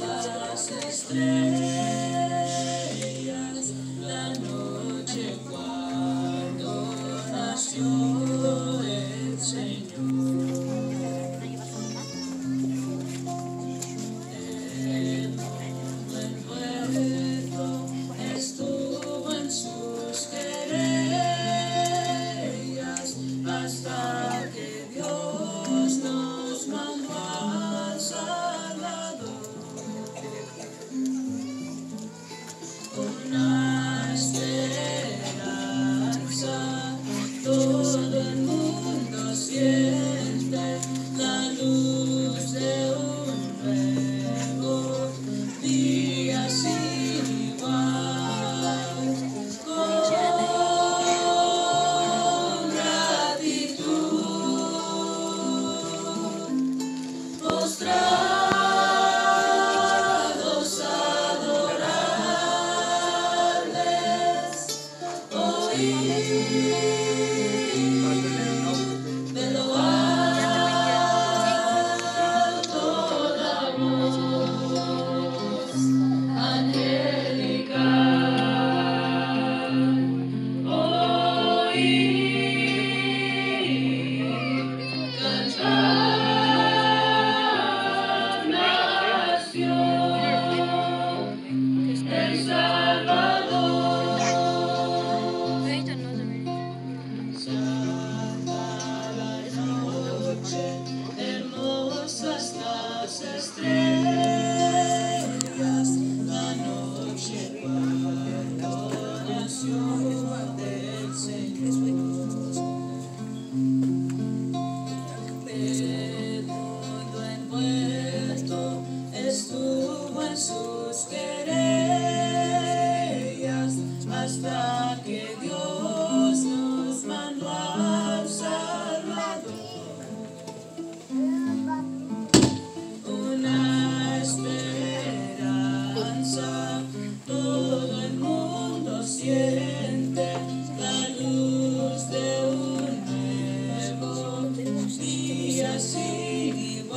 las estrellas, oír día sin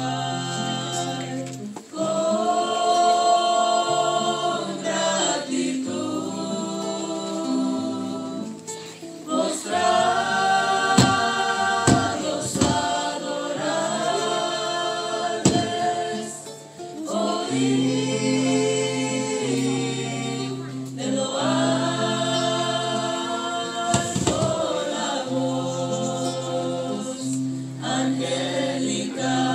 angelical.